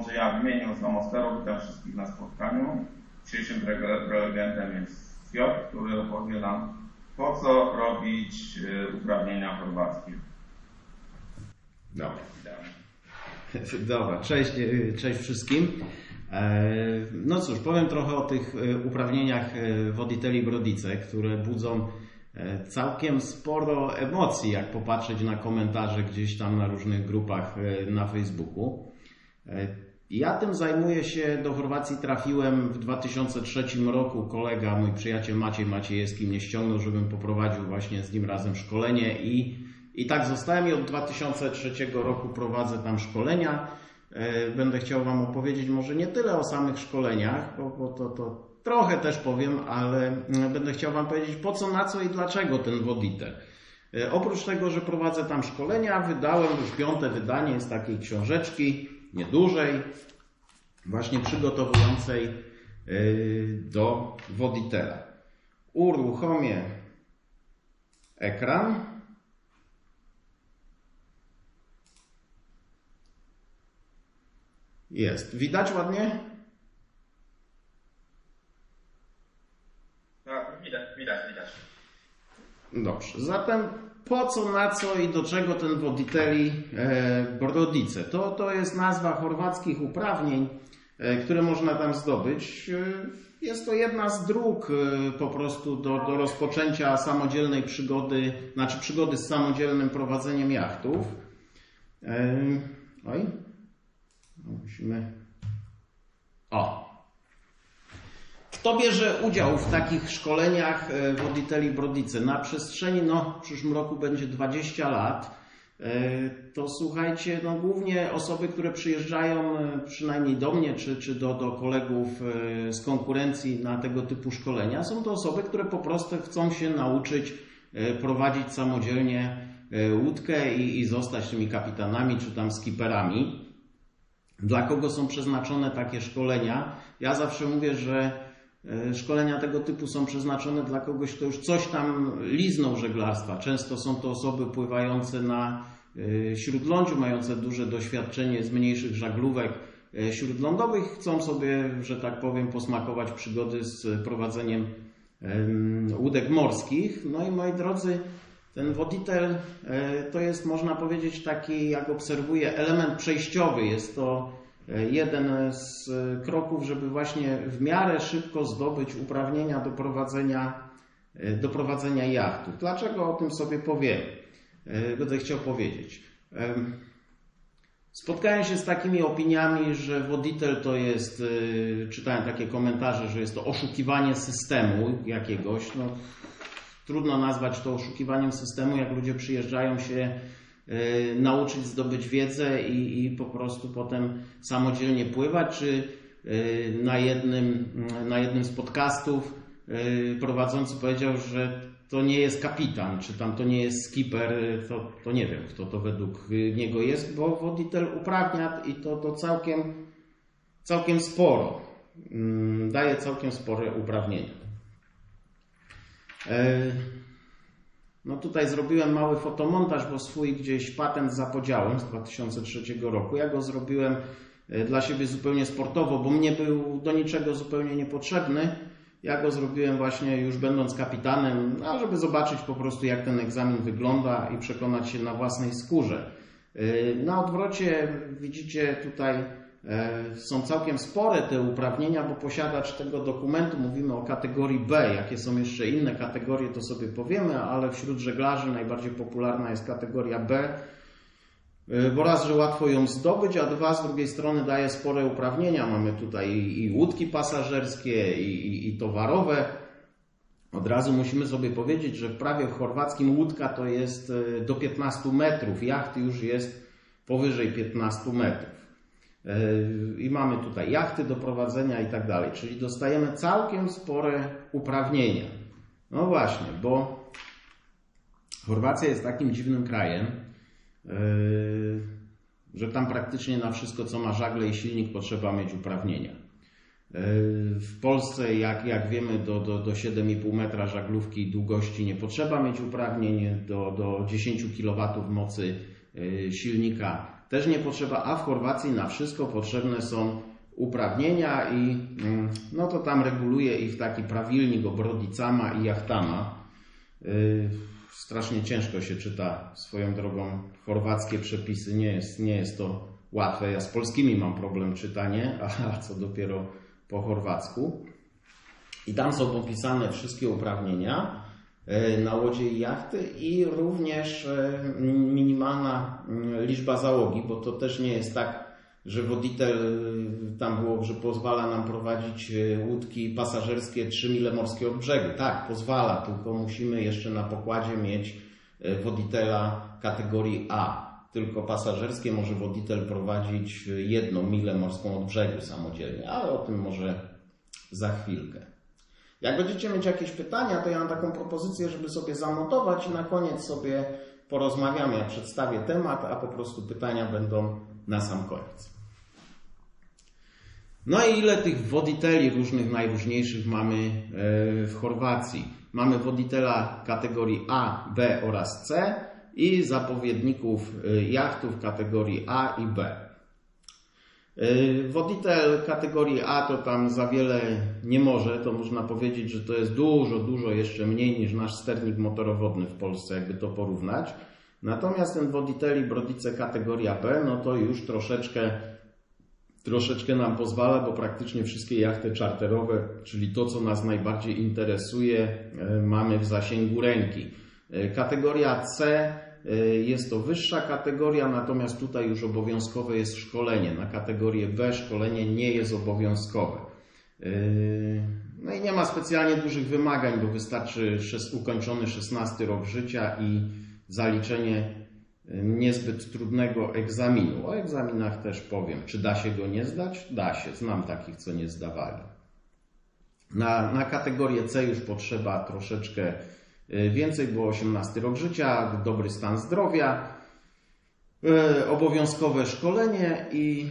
może ja w imieniu Samostero witam wszystkich na spotkaniu. Dzisiejszym prelegentem jest Piotr, który opowie nam, po co robić e, uprawnienia chorwackie. Dobra. Dobra, cześć, e, cześć wszystkim. E, no cóż, powiem trochę o tych uprawnieniach Woditeli Brodice, które budzą całkiem sporo emocji, jak popatrzeć na komentarze gdzieś tam na różnych grupach na Facebooku. Ja tym zajmuję się, do Chorwacji trafiłem w 2003 roku. Kolega, mój przyjaciel Maciej Maciejewski mnie ściągnął, żebym poprowadził właśnie z nim razem szkolenie i, i tak zostałem i od 2003 roku prowadzę tam szkolenia. E, będę chciał Wam opowiedzieć może nie tyle o samych szkoleniach, bo, bo to, to trochę też powiem, ale mm, będę chciał Wam powiedzieć po co, na co i dlaczego ten Woditer. E, oprócz tego, że prowadzę tam szkolenia, wydałem już piąte wydanie z takiej książeczki niedużej, właśnie przygotowującej y, do woditera. Uruchomię ekran. Jest. Widać ładnie? Tak, widać, widać, widać. Dobrze. Zatem po co, na co i do czego ten Voditelli e, Brodice. To, to jest nazwa chorwackich uprawnień, e, które można tam zdobyć. E, jest to jedna z dróg po prostu do, do rozpoczęcia samodzielnej przygody, znaczy przygody z samodzielnym prowadzeniem jachtów. Oj, musimy. O, kto bierze udział w takich szkoleniach e, Woditeli Brodice? Na przestrzeni, no w przyszłym roku będzie 20 lat. E, to słuchajcie, no głównie osoby, które przyjeżdżają e, przynajmniej do mnie czy, czy do, do kolegów z konkurencji na tego typu szkolenia, są to osoby, które po prostu chcą się nauczyć prowadzić samodzielnie łódkę i, i zostać tymi kapitanami czy tam skiperami. Dla kogo są przeznaczone takie szkolenia? Ja zawsze mówię, że szkolenia tego typu są przeznaczone dla kogoś, kto już coś tam liznął żeglarstwa. Często są to osoby pływające na e, śródlądziu, mające duże doświadczenie z mniejszych żaglówek e, śródlądowych. Chcą sobie, że tak powiem, posmakować przygody z prowadzeniem łódek morskich. No i moi drodzy, ten woditel to jest, można powiedzieć, taki, jak obserwuję, element przejściowy. Jest to jeden z kroków, żeby właśnie w miarę szybko zdobyć uprawnienia do prowadzenia, do prowadzenia jachtów. Dlaczego o tym sobie powiem? Będę chciał powiedzieć. Spotkałem się z takimi opiniami, że woditel to jest, czytałem takie komentarze, że jest to oszukiwanie systemu jakiegoś. No, trudno nazwać to oszukiwaniem systemu, jak ludzie przyjeżdżają się E, nauczyć zdobyć wiedzę i, i po prostu potem samodzielnie pływać, czy e, na jednym, na jednym z podcastów e, prowadzący powiedział, że to nie jest kapitan, czy tam to nie jest skipper, to, to nie wiem, kto to według niego jest, bo woditel uprawnia i to, to całkiem, całkiem sporo. Mm, daje całkiem spore uprawnienia. No tutaj zrobiłem mały fotomontaż, bo swój gdzieś patent zapodziałem z 2003 roku. Ja go zrobiłem e, dla siebie zupełnie sportowo, bo mnie był do niczego zupełnie niepotrzebny. Ja go zrobiłem właśnie już będąc kapitanem, a żeby zobaczyć po prostu jak ten egzamin wygląda i przekonać się na własnej skórze. E, na odwrocie widzicie tutaj są całkiem spore te uprawnienia, bo posiadacz tego dokumentu, mówimy o kategorii B, jakie są jeszcze inne kategorie, to sobie powiemy, ale wśród żeglarzy najbardziej popularna jest kategoria B, e, bo raz, że łatwo ją zdobyć, a dwa, z drugiej strony daje spore uprawnienia. Mamy tutaj i łódki pasażerskie, i, i, i towarowe. Od razu musimy sobie powiedzieć, że w prawie chorwackim łódka to jest e, do 15 metrów, jacht już jest powyżej 15 metrów. I mamy tutaj jachty do prowadzenia i tak dalej, czyli dostajemy całkiem spore uprawnienia. No właśnie, bo Chorwacja jest takim dziwnym krajem, yy, że tam praktycznie na wszystko, co ma żagle i silnik, potrzeba mieć uprawnienia. Yy, w Polsce, jak, jak wiemy, do, do, do 7,5 metra żaglówki długości nie potrzeba mieć uprawnień, do, do 10 kW mocy yy, silnika też nie potrzeba, a w Chorwacji na wszystko potrzebne są uprawnienia i mm, no to tam reguluje ich taki prawilnik o Brodicama i Jachtama. Yy, strasznie ciężko się czyta swoją drogą chorwackie przepisy, nie jest, nie jest to łatwe. Ja z polskimi mam problem czytanie, a co dopiero po chorwacku. I tam są popisane wszystkie uprawnienia na łodzie i jachty i również e, minimalna mm, liczba załogi, bo to też nie jest tak, że woditel e, tam było, że pozwala nam prowadzić łódki pasażerskie 3 mile morskie od brzegu. Tak, pozwala, tylko musimy jeszcze na pokładzie mieć woditela kategorii A. Tylko pasażerskie może woditel prowadzić jedną milę morską od brzegu samodzielnie, ale o tym może za chwilkę. Jak będziecie mieć jakieś pytania, to ja mam taką propozycję, żeby sobie zanotować i na koniec sobie porozmawiamy. Ja przedstawię temat, a po prostu pytania będą na sam koniec. No i ile tych woditeli różnych, najróżniejszych mamy e, w Chorwacji? Mamy woditela kategorii A, B oraz C i zapowiedników e, jachtów kategorii A i B. Y, Woditel kategorii A to tam za wiele nie może, to można powiedzieć, że to jest dużo, dużo jeszcze mniej niż nasz sternik motorowodny w Polsce, jakby to porównać. Natomiast ten Woditeli Brodice kategoria B, no to już troszeczkę, troszeczkę nam pozwala, bo praktycznie wszystkie jachty czarterowe, czyli to, co nas najbardziej interesuje, y, mamy w zasięgu ręki. Y, kategoria C jest to wyższa kategoria, natomiast tutaj już obowiązkowe jest szkolenie. Na kategorię B szkolenie nie jest obowiązkowe. Y, no i nie ma specjalnie dużych wymagań, bo wystarczy ukończony 16 rok życia i zaliczenie y, niezbyt trudnego egzaminu. O egzaminach też powiem. Czy da się go nie zdać? Da się. Znam takich, co nie zdawali. Na, na kategorię C już potrzeba troszeczkę E, więcej było 18 rok życia, dobry stan zdrowia, e, obowiązkowe szkolenie i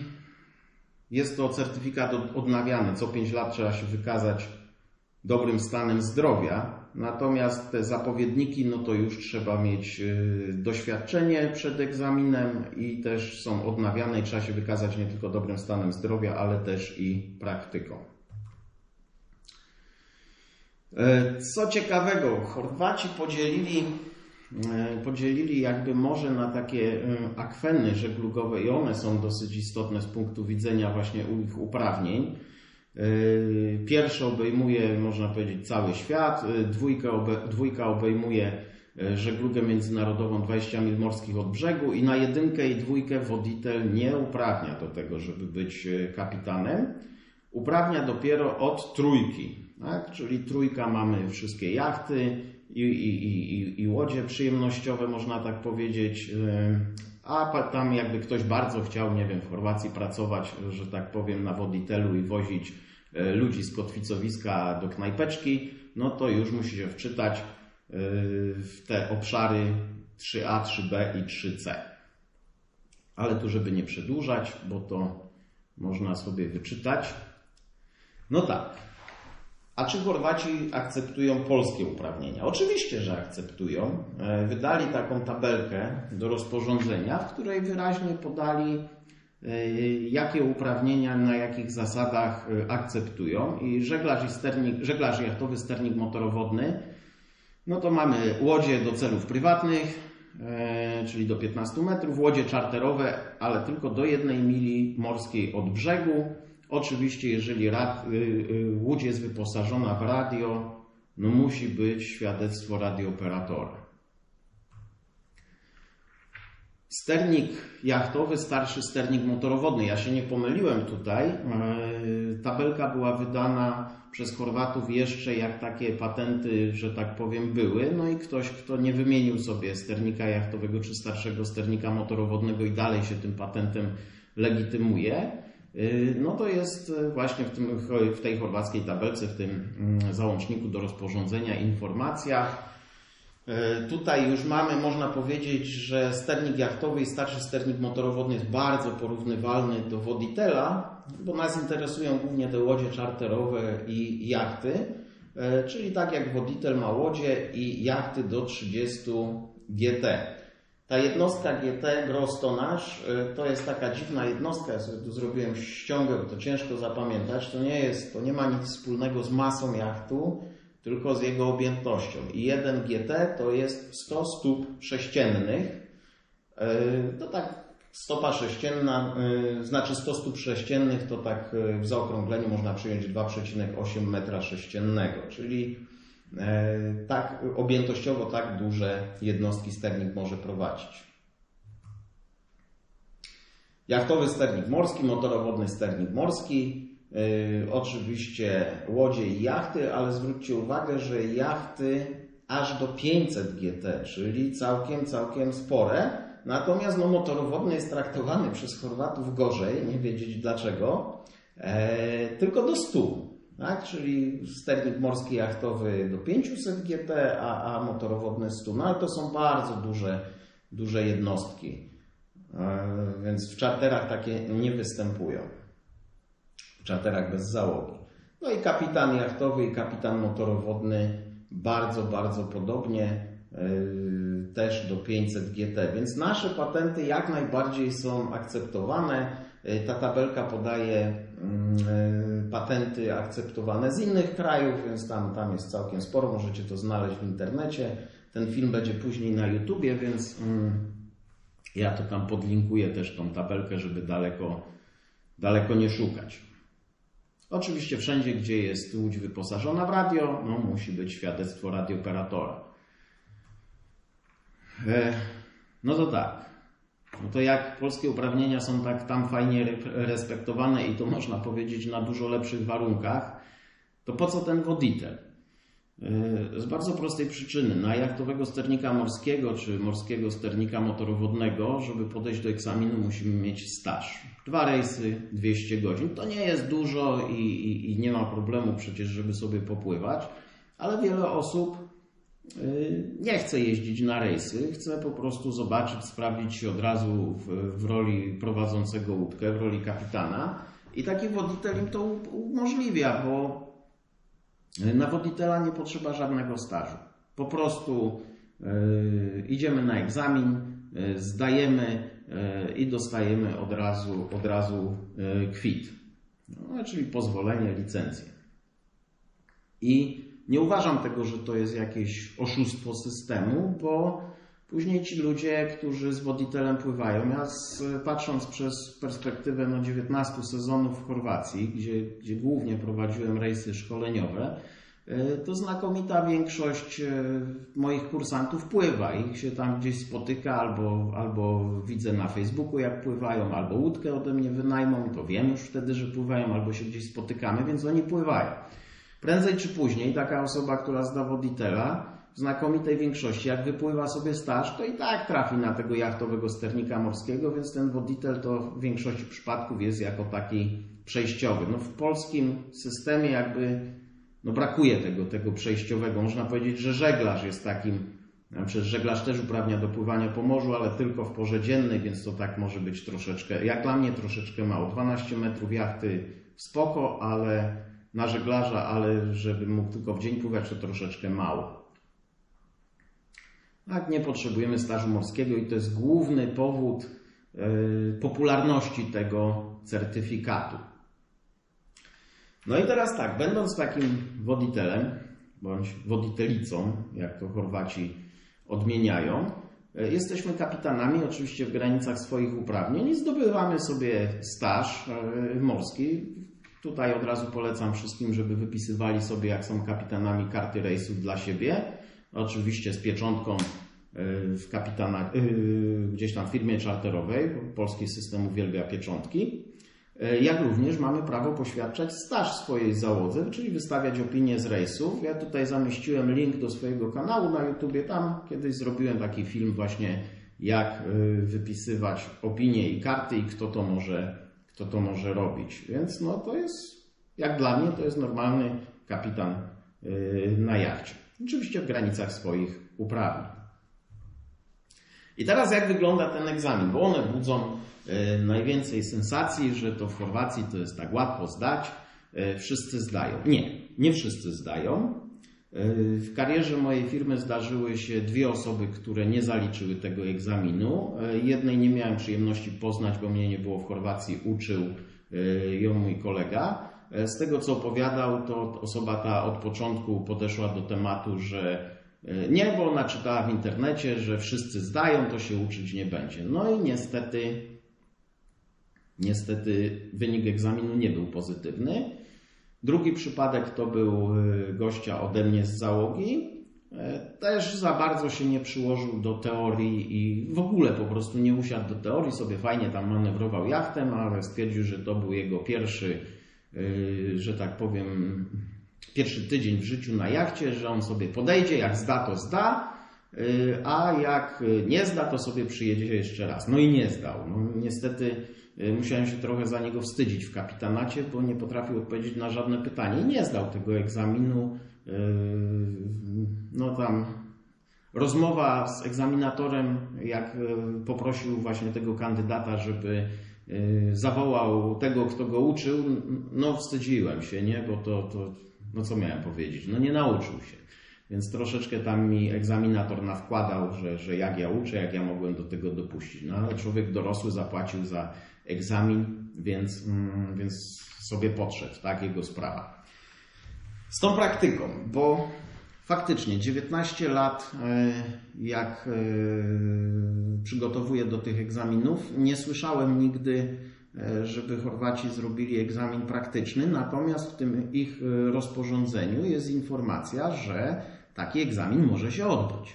jest to certyfikat odnawiany. Co 5 lat trzeba się wykazać dobrym stanem zdrowia. Natomiast te zapowiedniki, no to już trzeba mieć e, doświadczenie przed egzaminem i też są odnawiane i trzeba się wykazać nie tylko dobrym stanem zdrowia, ale też i praktyką. E, co ciekawego, Chorwaci podzielili, e, podzielili jakby morze na takie e, akweny żeglugowe i one są dosyć istotne z punktu widzenia właśnie ich uprawnień. Pierwsze obejmuje, można powiedzieć, cały świat, dwójka, obe, dwójka obejmuje żeglugę międzynarodową 20 mil morskich od brzegu i na jedynkę i dwójkę woditel nie uprawnia do tego, żeby być kapitanem. Uprawnia dopiero od trójki. Tak? Czyli trójka mamy wszystkie jachty i, i, i, i łodzie przyjemnościowe, można tak powiedzieć. A tam jakby ktoś bardzo chciał, nie wiem, w Chorwacji pracować, że tak powiem, na woditelu i wozić e, ludzi z kotwicowiska do knajpeczki, no to już musi się wczytać e, w te obszary 3A, 3B i 3C. Ale tu, żeby nie przedłużać, bo to można sobie wyczytać. No tak, a czy Chorwaci akceptują polskie uprawnienia? Oczywiście, że akceptują. E, wydali taką tabelkę do rozporządzenia, w której wyraźnie podali, e, jakie uprawnienia na jakich zasadach e, akceptują. I żeglarz, i sternik, żeglarz jachtowy, sternik motorowodny, no to mamy łodzie do celów prywatnych, czyli do 15 metrów, łodzie czarterowe, ale tylko do jednej mili morskiej od brzegu Oczywiście, jeżeli rad, y, y, łódź jest wyposażona w radio, no musi być świadectwo radiooperatora. Sternik jachtowy, starszy sternik motorowodny. Ja się nie pomyliłem tutaj. E, tabelka była wydana przez Chorwatów jeszcze jak takie patenty, że tak powiem, były. No i ktoś, kto nie wymienił sobie sternika jachtowego czy starszego sternika motorowodnego i dalej się tym patentem legitymuje, no to jest y, właśnie w, tym, w tej chorwackiej tabelce, w tym mm, załączniku do rozporządzenia informacja. Y, tutaj już mamy, można powiedzieć, że sternik jachtowy i starszy sternik motorowodny jest bardzo porównywalny do Woditela, bo nas interesują głównie te łodzie czarterowe i jachty, czyli tak jak Woditel ma łodzie i jachty do 30 GT. Ta jednostka GT Gross Tonnage to jest taka dziwna jednostka, ja sobie tu zrobiłem ściągę, bo to ciężko zapamiętać, to nie jest, to nie ma nic wspólnego z masą jachtu, tylko z jego objętością. I 1 GT to jest 100 stóp sześciennych. To tak stopa sześcienna, znaczy 100 stóp sześciennych to tak w zaokrągleniu można przyjąć 2,8 metra sześciennego, czyli tak objętościowo tak duże jednostki sternik może prowadzić. Jachtowy sternik morski, motorowodny sternik morski, Yy, oczywiście łodzie i jachty, ale zwróćcie uwagę, że jachty aż do 500 GT, czyli całkiem, całkiem spore. Natomiast no, motorowodny jest traktowany przez Chorwatów gorzej, nie wiedzieć dlaczego, e, tylko do 100. Tak? Czyli sternik morski jachtowy do 500 GT, a, a motorowodny 100. No ale to są bardzo duże, duże jednostki, e, więc w czarterach takie nie występują czarterach bez załogi. No i kapitan jachtowy i kapitan motorowodny bardzo, bardzo podobnie, yy, też do 500 GT, więc nasze patenty jak najbardziej są akceptowane. Yy, ta tabelka podaje yy, patenty akceptowane z innych krajów, więc tam, tam jest całkiem sporo, możecie to znaleźć w internecie. Ten film będzie później na YouTubie, więc mm, ja to tam podlinkuję też tą tabelkę, żeby daleko, daleko nie szukać. Oczywiście wszędzie, gdzie jest łódź wyposażona w radio, no, musi być świadectwo radiooperatora. E, no to tak. No to jak polskie uprawnienia są tak tam fajnie respektowane i to można powiedzieć na dużo lepszych warunkach, to po co ten woditel? E, z bardzo prostej przyczyny. Na jachtowego sternika morskiego czy morskiego sternika motorowodnego, żeby podejść do egzaminu, musimy mieć staż. Dwa rejsy, 200 godzin. To nie jest dużo i, i, i nie ma problemu przecież, żeby sobie popływać, ale wiele osób y, nie chce jeździć na rejsy, chce po prostu zobaczyć, sprawdzić się od razu w, w roli prowadzącego łódkę, w roli kapitana. I taki woditel im to umożliwia, bo na woditela nie potrzeba żadnego stażu. Po prostu yy, idziemy na egzamin, yy, zdajemy yy, i dostajemy od razu, od razu kwit, no, czyli pozwolenie, licencję. I nie uważam tego, że to jest jakieś oszustwo systemu, bo później ci ludzie, którzy z woditelem pływają, ja z, patrząc przez perspektywę no, 19 sezonów w Chorwacji, gdzie, gdzie głównie prowadziłem rejsy szkoleniowe, e, to znakomita większość e, moich kursantów pływa. Ich się tam gdzieś spotyka, albo, albo widzę na Facebooku, jak pływają, albo łódkę ode mnie wynajmą, to wiem już wtedy, że pływają, albo się gdzieś spotykamy, więc oni pływają. Prędzej czy później taka osoba, która zda woditela, w znakomitej większości, jak wypływa sobie staż, to i tak trafi na tego jachtowego sternika morskiego, więc ten woditel to w większości przypadków jest jako taki przejściowy. No w polskim systemie jakby no brakuje tego, tego przejściowego. Można powiedzieć, że żeglarz jest takim, przecież żeglarz też uprawnia do pływania po morzu, ale tylko w porze dziennej, więc to tak może być troszeczkę, jak dla mnie troszeczkę mało. 12 metrów jachty spoko, ale na żeglarza, ale żeby mógł tylko w dzień pływać, to troszeczkę mało. Tak, nie potrzebujemy stażu morskiego i to jest główny powód e, popularności tego certyfikatu. No i teraz tak, będąc takim woditelem, bądź woditelicą, jak to Chorwaci odmieniają, e, jesteśmy kapitanami, oczywiście w granicach swoich uprawnień i zdobywamy sobie staż e, morski. Tutaj od razu polecam wszystkim, żeby wypisywali sobie, jak są kapitanami karty rejsów dla siebie. Oczywiście z pieczątką e, w kapitanach, e, gdzieś tam w firmie czarterowej, polski system uwielbia pieczątki, e, jak również mamy prawo poświadczać staż swojej załodze, czyli wystawiać opinie z rejsów. Ja tutaj zamieściłem link do swojego kanału na YouTubie, tam kiedyś zrobiłem taki film właśnie jak wypisywać opinie i karty i kto to może, kto to może robić. Więc no to jest, jak dla mnie, to jest normalny kapitan na jachcie. Oczywiście w granicach swoich uprawnień. I teraz jak wygląda ten egzamin? Bo one budzą e, najwięcej sensacji, że to w Chorwacji to jest tak łatwo zdać. E, wszyscy zdają. Nie, nie wszyscy zdają. W karierze mojej firmy zdarzyły się dwie osoby, które nie zaliczyły tego egzaminu. Jednej nie miałem przyjemności poznać, bo mnie nie było w Chorwacji, uczył ją mój kolega. Z tego co opowiadał, to osoba ta od początku podeszła do tematu, że nie, bo ona czytała w internecie, że wszyscy zdają, to się uczyć nie będzie. No i niestety, niestety wynik egzaminu nie był pozytywny. Drugi przypadek to był y, gościa ode mnie z załogi. E, też za bardzo się nie przyłożył do teorii i w ogóle po prostu nie usiadł do teorii, sobie fajnie tam manewrował jachtem, ale stwierdził, że to był jego pierwszy, y, że tak powiem, pierwszy tydzień w życiu na jachcie, że on sobie podejdzie, jak zda, to zda, a jak nie zda, to sobie przyjedzie jeszcze raz. No i nie zdał. No, niestety musiałem się trochę za niego wstydzić w kapitanacie, bo nie potrafił odpowiedzieć na żadne pytanie. Nie zdał tego egzaminu. Y, no tam rozmowa z egzaminatorem, jak poprosił właśnie tego kandydata, żeby zawołał tego, kto go uczył, no wstydziłem się, nie? Bo to, to no co miałem powiedzieć? No nie nauczył się. Więc troszeczkę tam mi egzaminator nawkładał, że, że jak ja uczę, jak ja mogłem do tego dopuścić. No ale człowiek dorosły zapłacił za egzamin, więc, mm, więc sobie podszedł, tak, jego sprawa. Z tą praktyką, bo faktycznie 19 lat, e, jak e, przygotowuję do tych egzaminów, nie słyszałem nigdy E, żeby Chorwaci zrobili egzamin praktyczny, natomiast w tym ich rozporządzeniu jest informacja, że taki egzamin może się odbyć.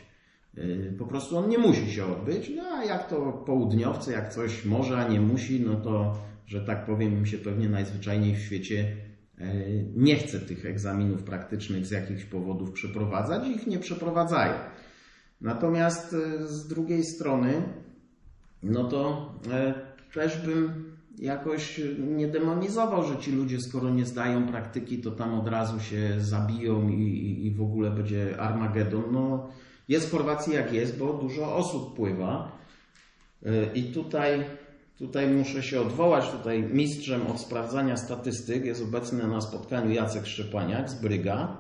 E, po prostu on nie musi się odbyć, no a jak to południowcy, jak coś może, a nie musi, no to, że tak powiem, im się pewnie najzwyczajniej w świecie nie chce tych egzaminów praktycznych z jakichś powodów przeprowadzać ich nie przeprowadzają. Natomiast z drugiej strony, no to też bym jakoś nie demonizował, że ci ludzie, skoro nie zdają praktyki, to tam od razu się zabiją i, i w ogóle będzie Armagedon. No, jest w Chorwacji jak jest, bo dużo osób pływa. E, I tutaj, tutaj muszę się odwołać. Tutaj mistrzem od sprawdzania statystyk jest obecny na spotkaniu Jacek Szczepaniak z Bryga.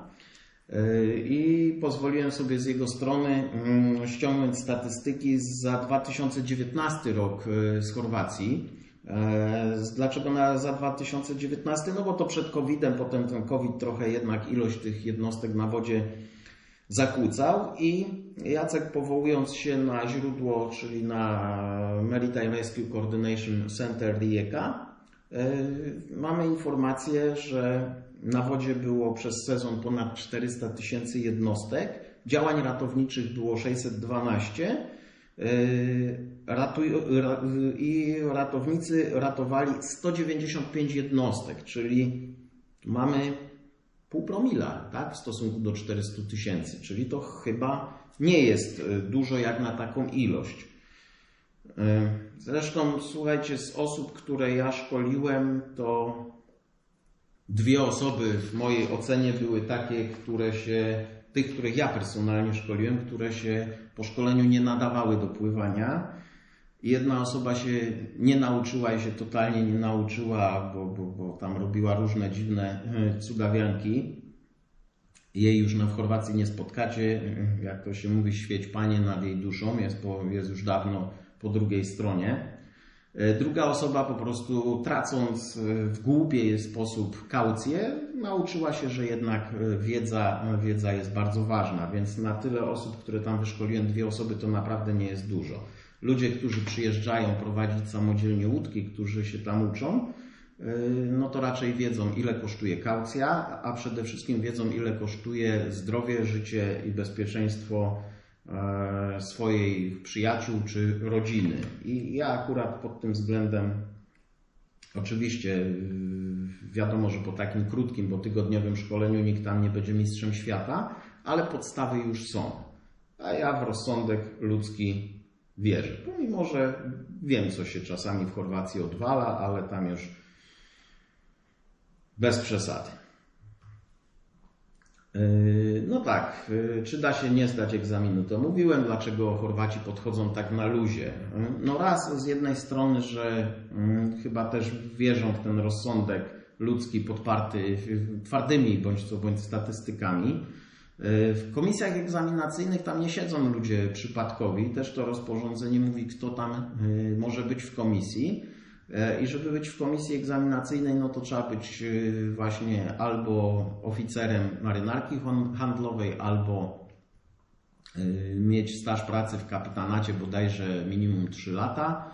E, I pozwoliłem sobie z jego strony mm, ściągnąć statystyki za 2019 rok e, z Chorwacji. Dlaczego na, za 2019? No bo to przed COVID-em, potem ten COVID trochę jednak ilość tych jednostek na wodzie zakłócał i Jacek powołując się na źródło, czyli na Maritime Rescue Coordination Center Rijeka, e, mamy informację, że na wodzie było przez sezon ponad 400 tysięcy jednostek, działań ratowniczych było 612, Yy, ratuj, i ratownicy ratowali 195 jednostek, czyli mamy pół promila tak, w stosunku do 400 tysięcy, czyli to chyba nie jest y, dużo jak na taką ilość. Y, zresztą, słuchajcie, z osób, które ja szkoliłem, to dwie osoby w mojej ocenie były takie, które się tych, których ja personalnie szkoliłem, które się po szkoleniu nie nadawały do pływania. Jedna osoba się nie nauczyła i się totalnie nie nauczyła, bo, bo, bo tam robiła różne dziwne e, cudawianki. Jej już na w Chorwacji nie spotkacie, jak to się mówi, świeć panie nad jej duszą, jest, po, jest już dawno po drugiej stronie. E, druga osoba po prostu tracąc e, w głupi sposób kaucję, nauczyła się, że jednak wiedza, wiedza jest bardzo ważna, więc na tyle osób, które tam wyszkoliłem, dwie osoby to naprawdę nie jest dużo. Ludzie, którzy przyjeżdżają prowadzić samodzielnie łódki, którzy się tam uczą, no to raczej wiedzą, ile kosztuje kaucja, a przede wszystkim wiedzą, ile kosztuje zdrowie, życie i bezpieczeństwo E, swojej przyjaciół czy rodziny. I ja akurat pod tym względem, oczywiście y, wiadomo, że po takim krótkim, bo tygodniowym szkoleniu nikt tam nie będzie mistrzem świata, ale podstawy już są. A ja w rozsądek ludzki wierzę. Pomimo, że wiem, co się czasami w Chorwacji odwala, ale tam już bez przesady. Yy, no tak, yy, czy da się nie zdać egzaminu? To mówiłem, dlaczego Chorwaci podchodzą tak na luzie. No raz z jednej strony, że chyba też wierzą w ten rozsądek ludzki podparty twardymi bądź co bądź statystykami. W komisjach egzaminacyjnych tam nie siedzą ludzie przypadkowi, też to rozporządzenie mówi, kto tam może być w komisji. I żeby być w komisji egzaminacyjnej, no to trzeba być właśnie albo oficerem marynarki handlowej, albo mieć staż pracy w kapitanacie bodajże minimum 3 lata,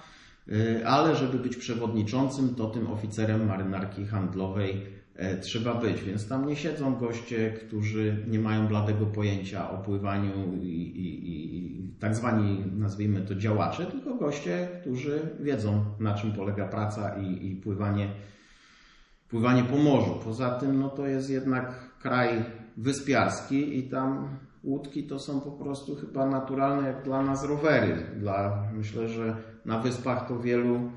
ale żeby być przewodniczącym, to tym oficerem marynarki handlowej E, trzeba być, więc tam nie siedzą goście, którzy nie mają bladego pojęcia o pływaniu i, i, i tak zwani, nazwijmy to działacze, tylko goście, którzy wiedzą na czym polega praca i, i pływanie, pływanie po morzu. Poza tym no to jest jednak kraj wyspiarski i tam łódki to są po prostu chyba naturalne jak dla nas rowery. Dla, myślę, że na wyspach to wielu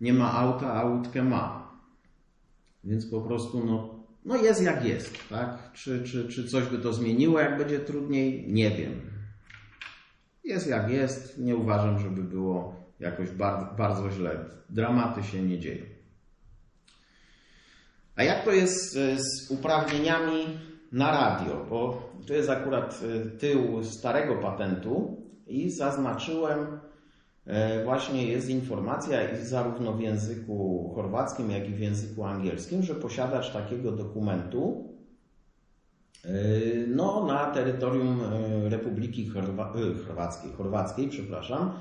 nie ma auta, a łódkę ma. Więc po prostu no, no jest jak jest, tak? Czy, czy, czy coś by to zmieniło, jak będzie trudniej? Nie wiem. Jest jak jest. Nie uważam, żeby było jakoś bardzo, bardzo źle. Dramaty się nie dzieją. A jak to jest z uprawnieniami na radio? Bo to jest akurat y, tył starego patentu i zaznaczyłem E, właśnie jest informacja zarówno w języku chorwackim, jak i w języku angielskim, że posiadacz takiego dokumentu e, no, na terytorium e, Republiki Chorwa Chorwackiej, Chorwackiej przepraszam,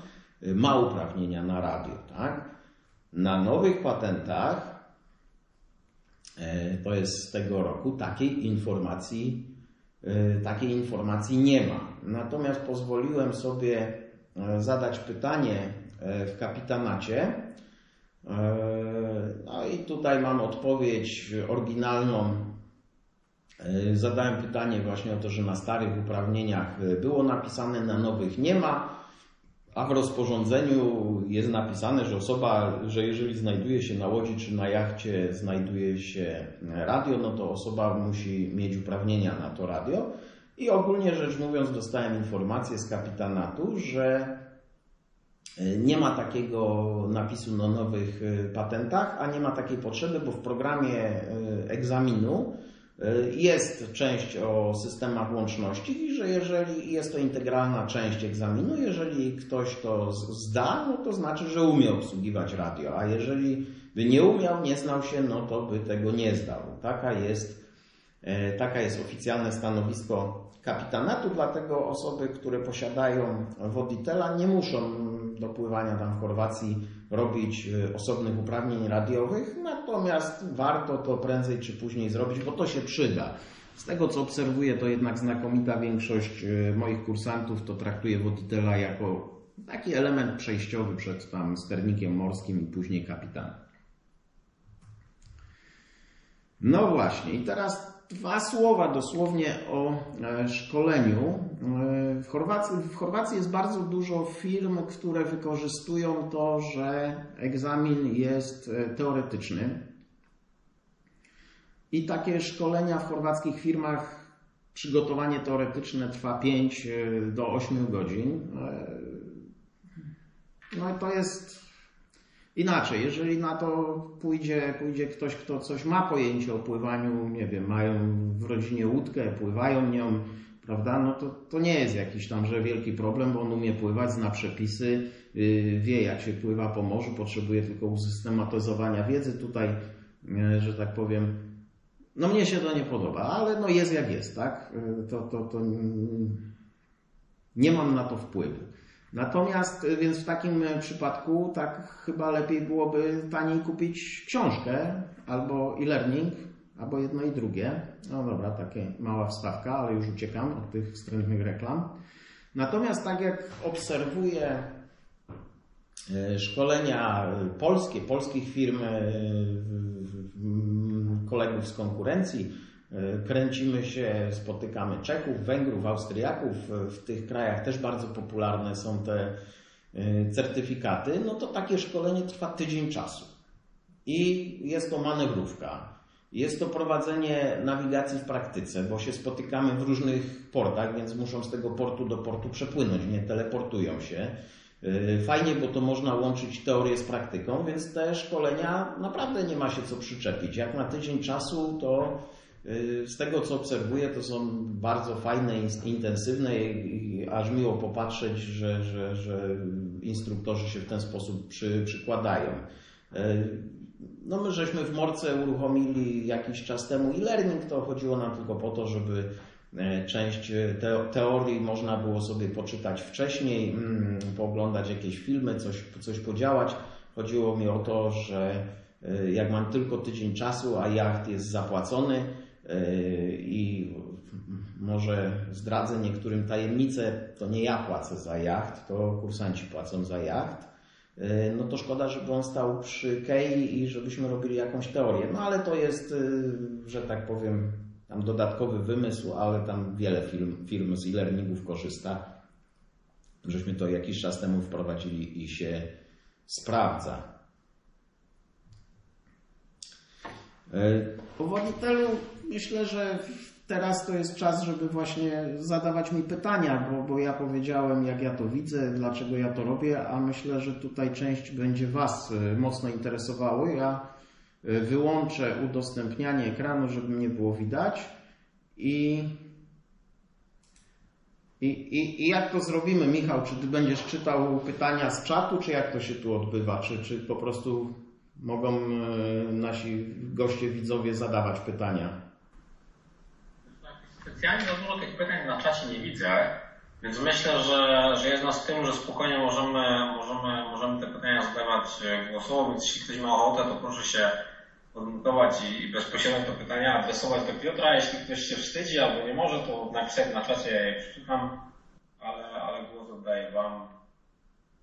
ma uprawnienia na radio. Tak? Na nowych patentach, to jest z tego roku, takiej informacji, takiej informacji nie ma. Natomiast pozwoliłem sobie E, zadać pytanie e, w kapitanacie. E, no i tutaj mam odpowiedź oryginalną. Zadałem pytanie właśnie o to, że na starych uprawnieniach było napisane, na nowych nie ma, a w rozporządzeniu jest napisane, że osoba, że jeżeli znajduje się na łodzi czy na jachcie znajduje się radio, no to osoba musi mieć uprawnienia na to radio. I ogólnie rzecz mówiąc, dostałem informację z kapitanatu, że e, nie ma takiego napisu na nowych e, patentach, a nie ma takiej potrzeby, bo w programie e, egzaminu jest część o systemach łączności i że jeżeli jest to integralna część egzaminu, jeżeli ktoś to zda, no to znaczy, że umie obsługiwać radio, a jeżeli by nie umiał, nie znał się, no to by tego nie zdał. Taka jest, taka jest oficjalne stanowisko kapitanatu, dlatego osoby, które posiadają woditela nie muszą do pływania tam w Chorwacji robić e, osobnych uprawnień radiowych, natomiast warto to prędzej czy później zrobić, bo to się przyda. Z tego co obserwuję, to jednak znakomita większość e, moich kursantów to traktuje woditela jako taki element przejściowy przed tam sternikiem morskim i później kapitanem. No właśnie, i teraz Dwa słowa dosłownie o e, szkoleniu. E, w Chorwacji, w Chorwacji jest bardzo dużo firm, które wykorzystują to, że egzamin jest e, teoretyczny. I takie szkolenia w chorwackich firmach, przygotowanie teoretyczne trwa 5 do 8 godzin. No i to jest Inaczej, jeżeli na to pójdzie, pójdzie ktoś, kto coś ma pojęcie o pływaniu, nie wiem, mają w rodzinie łódkę, pływają nią, prawda, no to, to nie jest jakiś tam, że wielki problem, bo on umie pływać, zna przepisy, yy, wie jak się pływa po morzu, potrzebuje tylko usystematyzowania wiedzy. Tutaj, yy, że tak powiem, no mnie się to nie podoba, ale no jest jak jest, tak? Yy, to, to, to nie mam na to wpływu. Natomiast, y, więc w takim y, przypadku tak chyba lepiej byłoby taniej kupić książkę albo e-learning, albo jedno i drugie. No dobra, takie mała wstawka, ale już uciekam od tych wstrętnych reklam. Natomiast tak jak obserwuję y, szkolenia polskie, polskich firm, kolegów z konkurencji, E, kręcimy się, spotykamy Czechów, Węgrów, Austriaków. W tych krajach też bardzo popularne są te e, certyfikaty. No to takie szkolenie trwa tydzień czasu. I jest to manewrówka. Jest to prowadzenie nawigacji w praktyce, bo się spotykamy w różnych portach, więc muszą z tego portu do portu przepłynąć, nie teleportują się. E, fajnie, bo to można łączyć teorię z praktyką, więc te szkolenia naprawdę nie ma się co przyczepić. Jak na tydzień czasu, to z tego co obserwuję, to są bardzo fajne, intensywne i aż miło popatrzeć, że, że, że instruktorzy się w ten sposób przy, przykładają. No my żeśmy w Morce uruchomili jakiś czas temu e-learning, to chodziło nam tylko po to, żeby e, część teorii można było sobie poczytać wcześniej, mm, pooglądać jakieś filmy, coś, coś podziałać. Chodziło mi o to, że jak mam tylko tydzień czasu, a jacht jest zapłacony i może zdradzę niektórym tajemnicę, to nie ja płacę za jacht, to kursanci płacą za jacht E, no to szkoda, żeby on stał przy Kei i żebyśmy robili jakąś teorię. No ale to jest, e, że tak powiem, tam dodatkowy wymysł, ale tam wiele firm, firm z e-learningów korzysta. Żeśmy to jakiś czas temu wprowadzili i się sprawdza. E, Powoditelu myślę, że teraz to jest czas, żeby właśnie zadawać mi pytania, bo, bo ja powiedziałem, jak ja to widzę, dlaczego ja to robię, a myślę, że tutaj część będzie Was y, mocno interesowało. Ja y, wyłączę udostępnianie ekranu, żeby mnie było widać i i, i, I jak to zrobimy, Michał? Czy ty będziesz czytał pytania z czatu, czy jak to się tu odbywa? Czy, czy po prostu mogą y, nasi goście, widzowie zadawać pytania? Specjalnie za dużo tych pytań na czasie nie widzę, więc myślę, że, że jest nas tym, że spokojnie możemy, możemy, możemy te pytania zadawać e, głosowo, więc jeśli ktoś ma ochotę, to proszę się odmutować i, i bezpośrednio to pytania adresować do Piotra. Jeśli ktoś się wstydzi albo nie może, to napisać na czacie, ja je przeczytam, ale, ale głos oddaję Wam.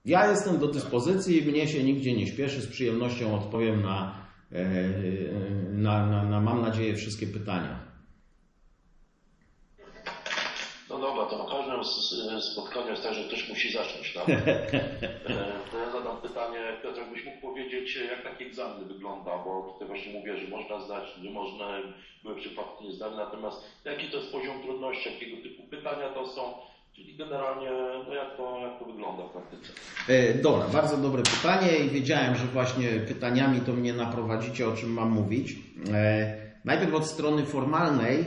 Ja jestem do dyspozycji, mnie się nigdzie nie śpieszy, z przyjemnością odpowiem na, e, na, na, na mam nadzieję, wszystkie pytania. To na każdym spotkaniu jest tak, że ktoś musi zacząć, tak? To ja zadam pytanie, Piotr, jakbyś mógł powiedzieć, jak taki egzamin wygląda, bo tutaj właśnie mówię, że można zdać, nie można, były przypadki niezdane, natomiast jaki to jest poziom trudności, jakiego typu pytania to są, Czyli generalnie, no jak, to, jak to wygląda w praktyce? E, dobra, bardzo dobre pytanie i wiedziałem, że właśnie pytaniami to mnie naprowadzicie, o czym mam mówić. E, najpierw od strony formalnej.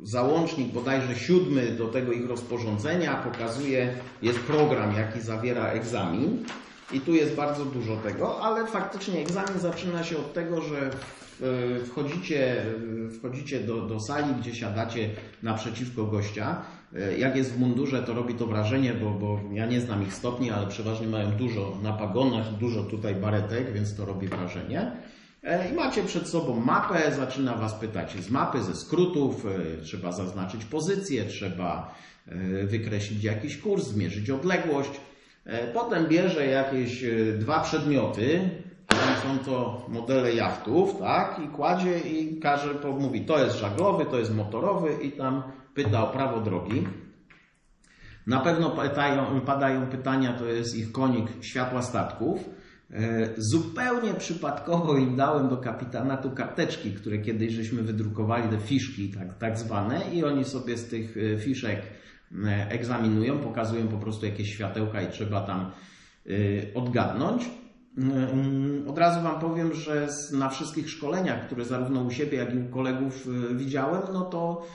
E, załącznik bodajże siódmy do tego ich rozporządzenia pokazuje, jest program, jaki zawiera egzamin. I tu jest bardzo dużo tego, ale faktycznie egzamin zaczyna się od tego, że wchodzicie, wchodzicie do, do sali, gdzie siadacie naprzeciwko gościa. Jak jest w mundurze, to robi to wrażenie, bo, bo ja nie znam ich stopni, ale przeważnie mają dużo na pagonach, dużo tutaj baretek, więc to robi wrażenie. E, I macie przed sobą mapę, zaczyna Was pytać z mapy, ze skrótów, e, trzeba zaznaczyć pozycję, trzeba e, wykreślić jakiś kurs, zmierzyć odległość. Potem bierze jakieś dwa przedmioty, są to modele jachtów, tak, i kładzie i każe, mówi, to jest żaglowy, to jest motorowy i tam pyta o prawo drogi. Na pewno padają, padają pytania, to jest ich konik światła statków. E, zupełnie przypadkowo im dałem do kapitanatu karteczki, które kiedyś żeśmy wydrukowali, te fiszki tak, tak zwane i oni sobie z tych e, fiszek e, egzaminują, pokazują po prostu jakieś światełka i trzeba tam odgadnąć. Od razu Wam powiem, że na wszystkich szkoleniach, które zarówno u siebie, jak i u kolegów widziałem, no to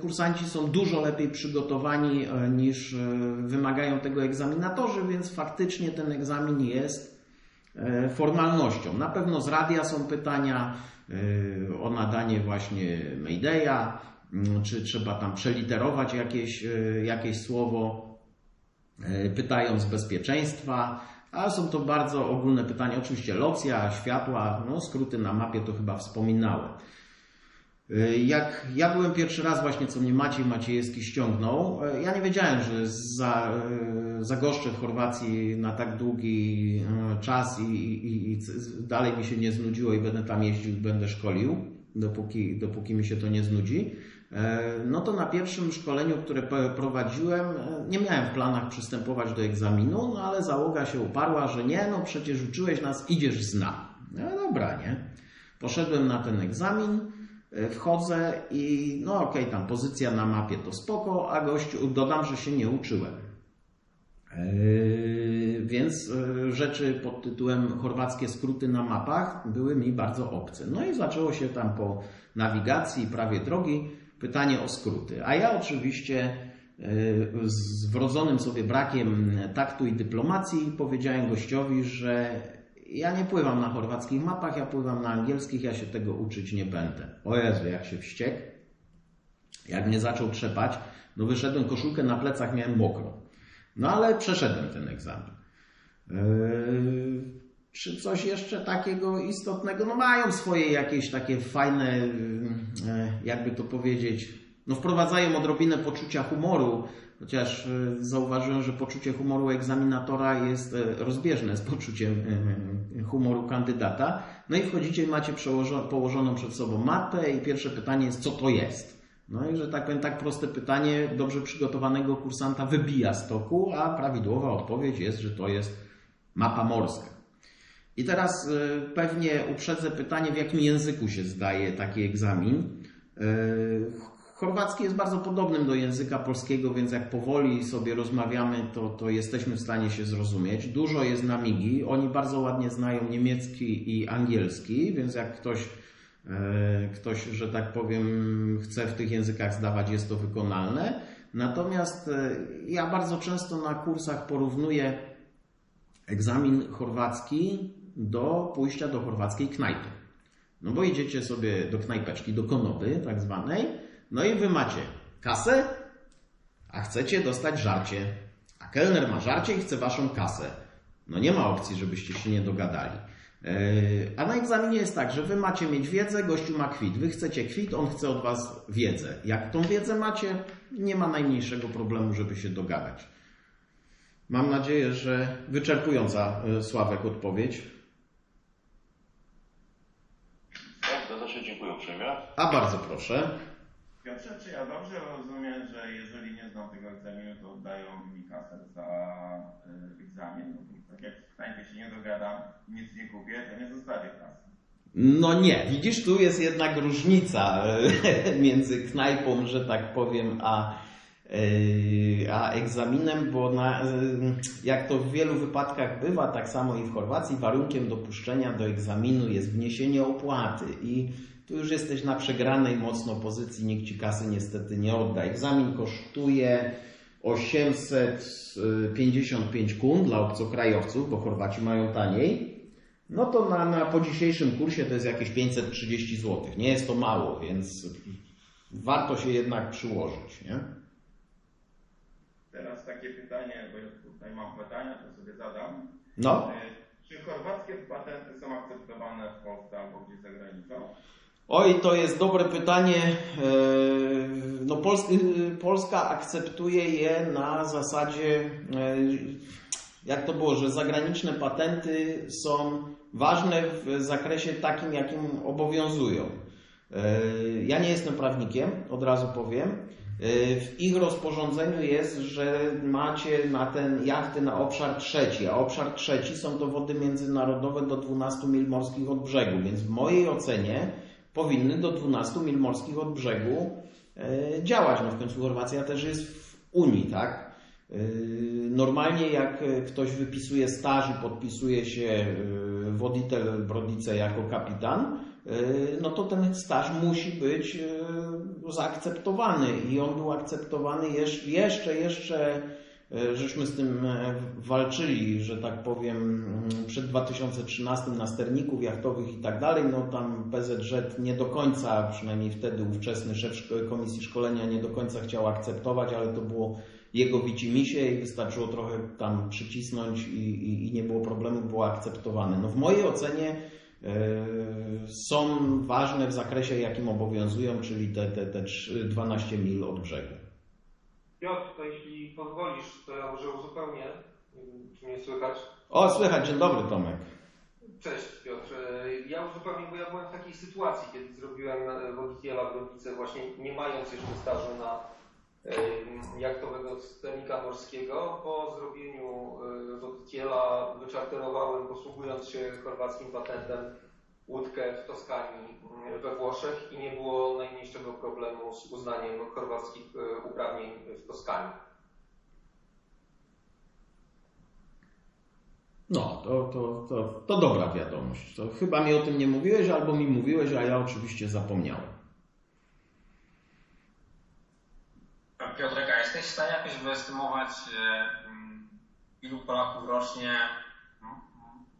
kursanci są dużo lepiej przygotowani niż wymagają tego egzaminatorzy, więc faktycznie ten egzamin jest formalnością. Na pewno z radia są pytania o nadanie właśnie Maydaya, czy trzeba tam przeliterować jakieś, jakieś słowo, pytają z bezpieczeństwa, ale są to bardzo ogólne pytania. Oczywiście locja, światła, no skróty na mapie to chyba wspominałem. Y, jak ja byłem pierwszy raz właśnie, co mnie Maciej Maciejewski ściągnął, y, ja nie wiedziałem, że za, y, zagoszczę w Chorwacji na tak długi czas i, i, i, dalej mi się nie znudziło i będę tam jeździł, będę szkolił, dopóki, dopóki mi się to nie znudzi. No to na pierwszym szkoleniu, które prowadziłem, nie miałem w planach przystępować do egzaminu, no ale załoga się uparła, że nie, no przecież uczyłeś nas, idziesz zna. No dobra, nie? Poszedłem na ten egzamin. E, wchodzę i no okej, okay, tam pozycja na mapie to spoko, a gościu, dodam, że się nie uczyłem. E, więc rzeczy pod tytułem chorwackie skróty na mapach były mi bardzo obce. No i zaczęło się tam po nawigacji, prawie drogi, pytanie o skróty. A ja oczywiście z wrodzonym sobie brakiem taktu i dyplomacji powiedziałem gościowi, że ja nie pływam na chorwackich mapach, ja pływam na angielskich, ja się tego uczyć nie będę. O Jezu, jak się wściekł. Jak mnie zaczął trzepać, no wyszedłem, koszulkę na plecach miałem mokrą. No ale przeszedłem ten egzamin. Yy, czy coś jeszcze takiego istotnego? No mają swoje jakieś takie fajne, yy, jakby to powiedzieć, no wprowadzają odrobinę poczucia humoru, chociaż yy, zauważyłem, że poczucie humoru egzaminatora jest rozbieżne z poczuciem humoru kandydata. No i wchodzicie i macie położoną przed sobą mapę i pierwsze pytanie jest, co to jest? No i że tak powiem, tak proste pytanie dobrze przygotowanego kursanta wybija z toku, a prawidłowa odpowiedź jest, że to jest mapa morska. I teraz y, pewnie uprzedzę pytanie, w jakim języku się zdaje taki egzamin. Y, chorwacki jest bardzo podobnym do języka polskiego, więc jak powoli sobie rozmawiamy, to, to jesteśmy w stanie się zrozumieć. Dużo jest na migi. Oni bardzo ładnie znają niemiecki i angielski, więc jak ktoś E, ktoś, że tak powiem, chce w tych językach zdawać, jest to wykonalne. Natomiast ja bardzo często na kursach porównuję egzamin chorwacki do pójścia do chorwackiej knajpy. No bo idziecie sobie do knajpeczki, do konoby tak zwanej, no i wy macie kasę, a chcecie dostać żarcie. A kelner ma żarcie i chce waszą kasę. No nie ma opcji, żebyście się nie dogadali. E, a na egzaminie jest tak, że wy macie mieć wiedzę, gościu ma kwit. Wy chcecie kwit, on chce od was wiedzę. Jak tą wiedzę macie, nie ma najmniejszego problemu, żeby się dogadać. Mam nadzieję, że wyczerpująca e, Sławek odpowiedź. Tak, to się dziękuję uprzejmie. A bardzo proszę. Piotrze, czy ja dobrze rozumiem, że jeżeli nie znam tego egzaminu, to oddają mi kasę za e, egzamin? tak jak w knajpie się nie dogadam, nic nie kupię, to nie zostawię kasy. No nie, widzisz, tu jest jednak różnica między knajpą, że tak powiem, a, e, a egzaminem, bo na, e, jak to w wielu wypadkach bywa, tak samo i w Chorwacji, warunkiem dopuszczenia do egzaminu jest wniesienie opłaty i tu już jesteś na przegranej mocno pozycji, nikt ci kasy niestety nie odda. Egzamin kosztuje 855 kun dla obcokrajowców, bo Chorwaci mają taniej, no to na, na, po dzisiejszym kursie to jest jakieś 530 zł. Nie jest to mało, więc warto się jednak przyłożyć. Nie? Teraz takie pytanie, bo ja tutaj mam pytania, to sobie zadam. No. E, czy chorwackie patenty są akceptowane w Polsce albo gdzieś za granicą? Oj, to jest dobre pytanie. E, no, Polska akceptuje je na zasadzie, e, jak to było, że zagraniczne patenty są ważne w zakresie takim, jakim obowiązują. E, ja nie jestem prawnikiem, od razu powiem. W ich rozporządzeniu jest, że macie na ten jachty na obszar trzeci, a obszar trzeci są to wody międzynarodowe do 12 mil morskich od brzegu, więc w mojej ocenie powinny do 12 mil morskich od brzegu e, działać. No w końcu Chorwacja też jest w Unii, tak? E, normalnie jak ktoś wypisuje staż i podpisuje się e, woditel Brodice jako kapitan, no to ten staż musi być zaakceptowany i on był akceptowany jeszcze, jeszcze E, żeśmy z tym e, walczyli, że tak powiem, mm, przed 2013 na sterników jachtowych i tak dalej, no tam PZZ nie do końca, przynajmniej wtedy ówczesny szef Komisji Szkolenia nie do końca chciał akceptować, ale to było jego widzimisię i wystarczyło trochę tam przycisnąć i, i, i nie było problemu, było akceptowane. No w mojej ocenie e, są ważne w zakresie, jakim obowiązują, czyli te, te, te 12 mil od brzegu. Piotr, to jeśli pozwolisz, to ja może uzupełnię. Czy mnie słychać? O, słychać. Dzień dobry, Tomek. Cześć, Piotr. Ja uzupełnię, bo ja byłem w takiej sytuacji, kiedy zrobiłem wodiciela w Rodnicy, właśnie nie mając jeszcze stażu na jachtowego sternika morskiego. Po zrobieniu wodiciela wyczarterowałem, posługując się chorwackim patentem, łódkę w Toskanii we Włoszech i nie było najmniejszego problemu z uznaniem chorwackich e, uprawnień w Toskanii. No, to, to, to, to dobra wiadomość. To chyba mi o tym nie mówiłeś, albo mi mówiłeś, a ja oczywiście zapomniałem. Piotrek, a jesteś w stanie jakoś wyestymować, e, mm, ilu Polaków rocznie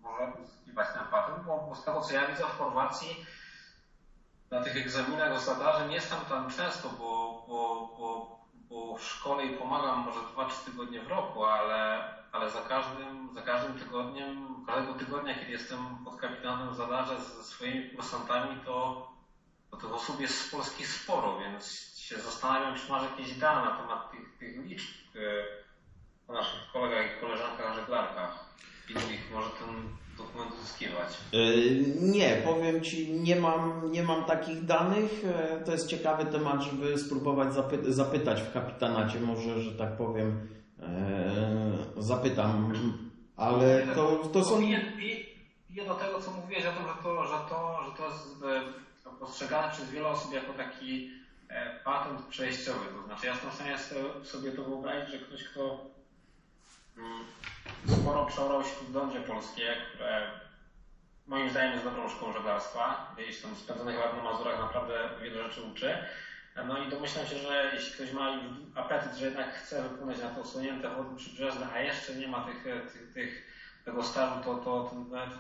może uzyskiwać ten patent? Bo, z tego co ja widzę w Chorwacji, na tych egzaminach nie jestem tam często, bo, bo, bo, bo w szkole i pomagam może 2-3 tygodnie w roku, ale, ale za, każdym, za każdym tygodniem, każdego tygodnia, kiedy jestem pod kapitanem zadarze ze swoimi kursantami, to, to tych osób jest z Polski sporo, więc się zastanawiam, czy masz jakieś dane na temat tych, tych liczb e, o naszych kolegach i koleżankach żeglarkach. Ilu ich może ten dokument uzyskiwać? Yy, Nie, powiem Ci, nie mam, nie mam takich danych. E, To jest ciekawy temat, żeby spróbować zapy- zapytać w kapitanacie, może, że tak powiem, e, zapytam, ale to, to są... Piję do tego, co mówiłeś o tym, że to, że to, że to jest e, postrzegane przez wiele osób jako taki e, patent przejściowy. To znaczy, ja jestem w stanie sobie- sobie to wyobrazić, że ktoś, kto sporo przeorał śródlądzie polskie, które moim zdaniem jest dobrą szkołą żeglarstwa. Tam spędzonych lat na Mazurach naprawdę wiele rzeczy uczy. No i domyślam się, że jeśli ktoś ma apetyt, że jednak chce wypłynąć na to usunięte wody przybrzeżne, a jeszcze nie ma tych, tych, tych, tego stażu, to, to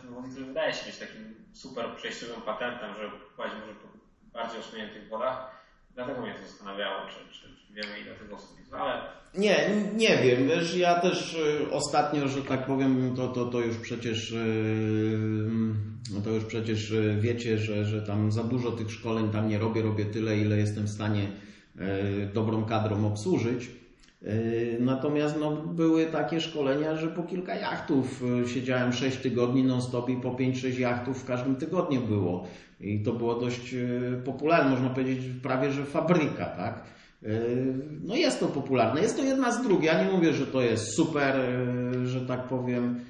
ten, wodnik wydaje się być takim super przejściowym patentem, żeby pływać może po bardziej osuniętych wodach. Dlatego mnie to zastanawiało, czy, czy, czy wiemy ile tego osób jest. Ale Nie, nie wiem, wiesz, ja też y, ostatnio, że tak powiem, to, to, to już przecież y, no to już przecież y, wiecie, że, że tam za dużo tych szkoleń tam nie robię, robię tyle, ile jestem w stanie dobrą kadrą obsłużyć. Y, Natomiast no, były takie szkolenia, że po kilka jachtów y, siedziałem 6 tygodni non-stop i po 5-6 jachtów w każdym tygodniu było. I to było dość y, popularne, można powiedzieć prawie, że fabryka, tak? No jest to popularne. Jest to jedna z drugiej. Ja nie mówię, że to jest super, że tak powiem,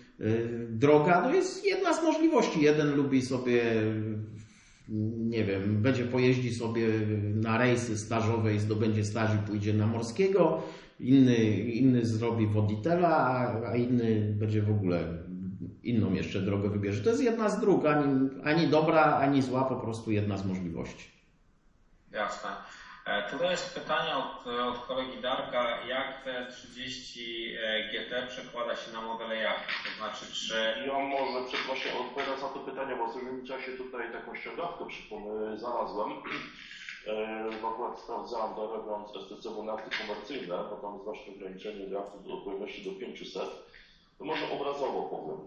droga. To jest jedna z możliwości. Jeden lubi sobie, nie wiem, będzie pojeździ sobie na rejsy stażowe i zdobędzie staż i pójdzie na morskiego. Inny, inny zrobi woditela, a, a inny będzie w ogóle inną jeszcze drogę wybierze. To jest jedna z dróg, ani, ani dobra, ani zła, po prostu jedna z możliwości. Jasne. E, Tutaj jest pytanie od, od kolegi Darka, jak te 30 GT przekłada się na modele jachty? To znaczy, czy Ja może przed właśnie odpowiadając na to pytanie, bo w tym czasie tutaj taką ściągawkę przypomnę, znalazłem. E, No akurat sprawdzałem robiąc na akty komercyjne, bo tam jest właśnie ograniczenie aktów do pojemności do 500. To może obrazowo powiem.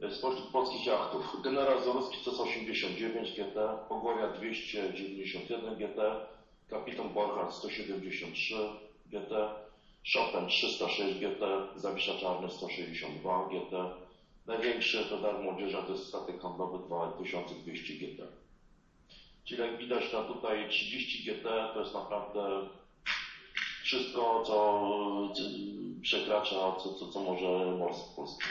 E, Spośród polskich jachtów General Zorowski CS89 GT, Pogłowia 291 GT, Kapitan Borchardt 173 GT, Chopin 306 GT, Zawisza Czarny 162 GT. Największy to dar młodzieży, to jest statek handlowy 2200 GT. Czyli jak widać no tutaj 30 GT to jest naprawdę wszystko, co przekracza, co, co, co może morski polski.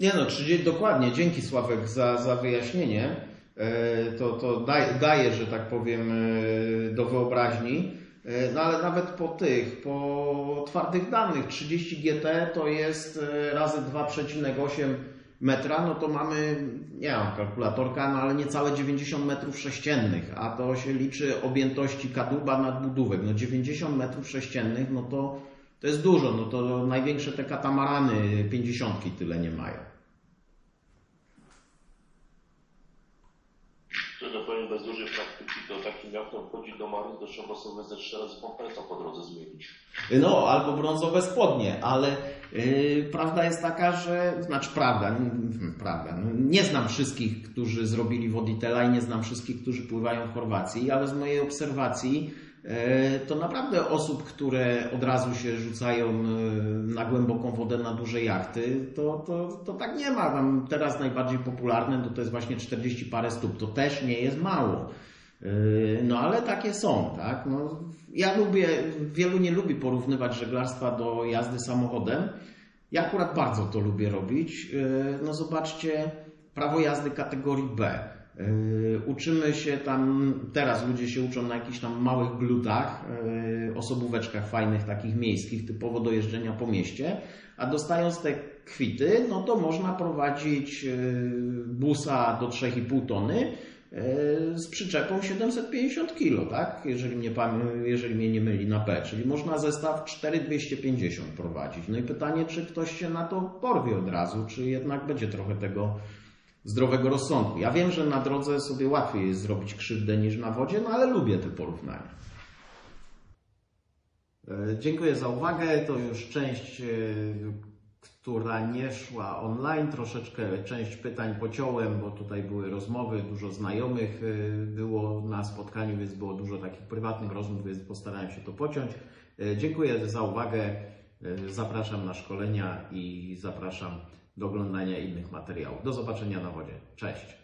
Nie no, 30, dokładnie. Dzięki Sławek za, za wyjaśnienie. E, To, to daje, daje, że tak powiem, e, do wyobraźni. E, No ale nawet po tych, po twardych danych 30 GT to jest razy 2,8 metra, no to mamy, nie mam kalkulatorka, no ale niecałe 90 metrów sześciennych, a to się liczy objętości kadłuba nadbudówek. No 90 metrów sześciennych, no to, to jest dużo, no to największe te katamarany 50 tyle nie mają. Szczerze powiem, bez dużej to takim jachtem wchodzi do maryn, to trzeba sobie ze trzy razy kompresa po drodze zmienić. No, albo brązowe spodnie, ale yy, prawda jest taka, że, znaczy prawda, n- prawda, no, nie znam wszystkich, którzy zrobili woditela i nie znam wszystkich, którzy pływają w Chorwacji, ale z mojej obserwacji yy, to naprawdę osób, które od razu się rzucają yy, na głęboką wodę na duże jachty, to, to, to tak nie ma. Tam teraz najbardziej popularne to, to jest właśnie 40 parę stóp, to też nie jest mało. Yy, No ale takie są, tak? No, ja lubię, wielu nie lubi porównywać żeglarstwa do jazdy samochodem. Ja akurat bardzo to lubię robić. Yy, No zobaczcie, prawo jazdy kategorii B. Yy, Uczymy się tam, teraz ludzie się uczą na jakichś tam małych glutach, osobóweczkach fajnych, takich miejskich, typowo do jeżdżenia po mieście, a dostając te kwity, no to można prowadzić busa do 3,5 tony z przyczepą 750 kg, tak? Jeżeli mnie, jeżeli mnie nie myli na P, czyli można zestaw 4,250 prowadzić. No i pytanie, czy ktoś się na to porwie od razu, czy jednak będzie trochę tego zdrowego rozsądku. Ja wiem, że na drodze sobie łatwiej jest zrobić krzywdę niż na wodzie, no ale lubię te porównania. E, Dziękuję za uwagę. To już część, e, która nie szła online. Troszeczkę część pytań pociąłem, bo tutaj były rozmowy, dużo znajomych e, było na spotkaniu, więc było dużo takich prywatnych rozmów, więc postarałem się to pociąć. E, Dziękuję za uwagę. E, Zapraszam na szkolenia i zapraszam do oglądania innych materiałów. Do zobaczenia na wodzie. Cześć.